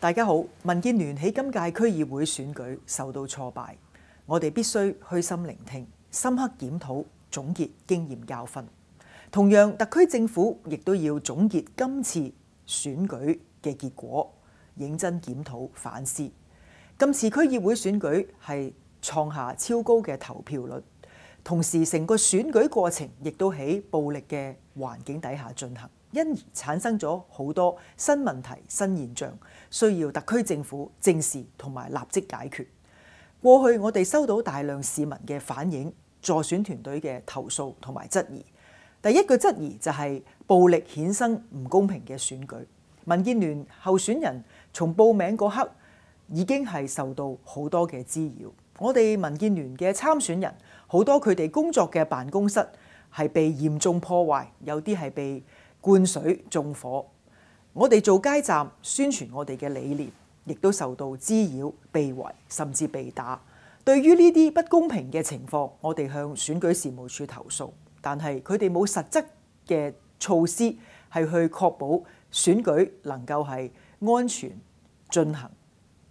大家好，民建聯喺今屆區議會選舉受到挫敗，我哋必須虛心聆聽、深刻檢討、總結經驗教訓。同樣，特區政府亦都要總結今次選舉嘅結果，認真檢討反思。今次區議會選舉係創下超高嘅投票率，同時成個選舉過程亦都喺暴力嘅環境底下進行。因而產生咗好多新問題、新現象，需要特區政府正視同埋立即解決。過去我哋收到大量市民嘅反映、助選團隊嘅投訴同埋質疑。第一個質疑就係暴力衍生唔公平嘅選舉。民建聯候選人從報名嗰刻已經係受到好多嘅滋擾。我哋民建聯嘅參選人好多佢哋工作嘅辦公室係被嚴重破壞，有啲係被灌水縱火，我哋做街站宣傳我哋嘅理念，亦都受到滋擾、被圍，甚至被打。對於呢啲不公平嘅情況，我哋向選舉事務處投訴，但係佢哋冇實質嘅措施係去確保選舉能夠係安全進行，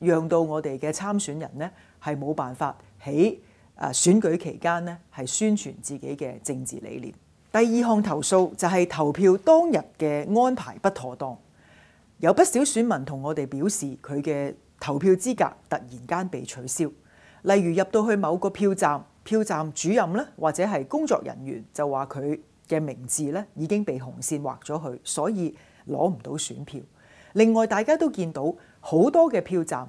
讓到我哋嘅參選人呢係冇辦法喺誒選舉期間呢係宣傳自己嘅政治理念。第二項投訴就係投票當日嘅安排不妥當，有不少選民同我哋表示佢嘅投票資格突然間被取消，例如入到去某個票站，票站主任咧或者係工作人員就話佢嘅名字咧已經被紅線劃咗去，所以攞唔到選票。另外大家都見到好多嘅票站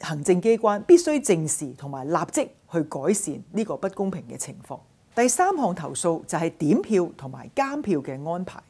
行政機關必須正視同埋立即去改善呢個不公平嘅情況。第三項投訴就係點票同埋監票嘅安排。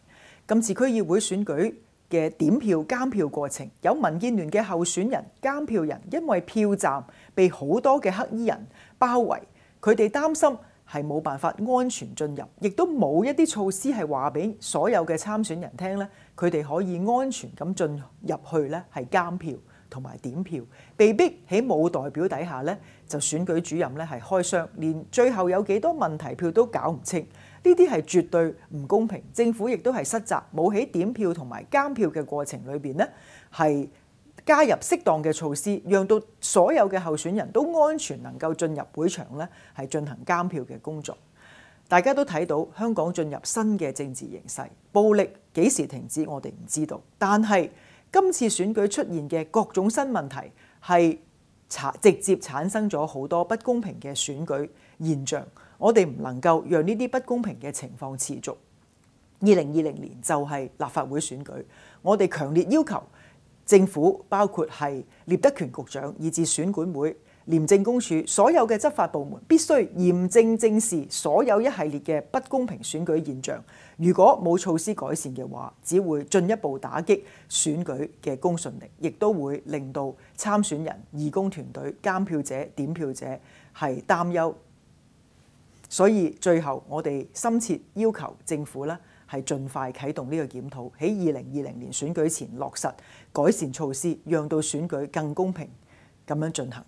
今次區議會選舉嘅點票監票過程，有民建聯嘅候選人、監票人因為票站被好多嘅黑衣人包圍，佢哋擔心係冇辦法安全進入，亦都冇一啲措施係話俾所有嘅參選人聽咧，佢哋可以安全咁進入去咧係監票。同埋點票，被逼喺冇代表底下咧，就選舉主任咧係開箱，連最後有幾多問題票都搞唔清，呢啲係絕對唔公平。政府亦都係失責，冇喺點票同埋監票嘅過程裏邊咧，係加入適當嘅措施，讓到所有嘅候選人都安全能夠進入會場咧，係進行監票嘅工作。大家都睇到香港進入新嘅政治形勢，暴力幾時停止我哋唔知道，但係，今次選舉出現嘅各種新問題，係直接產生咗好多不公平嘅選舉現象。我哋唔能夠讓呢啲不公平嘅情況持續。二零二零年就係立法會選舉，我哋強烈要求政府，包括係聂德權局長，以至選管會。廉政公署所有嘅執法部門必須嚴正正視所有一系列嘅不公平選舉現象。如果冇措施改善嘅話，只會進一步打擊選舉嘅公信力，亦都會令到參選人、義工團隊、監票者、點票者係擔憂。所以最後我哋深切要求政府咧係盡快啟動呢個檢討，喺二零二零年選舉前落實改善措施，讓到選舉更公平咁樣進行。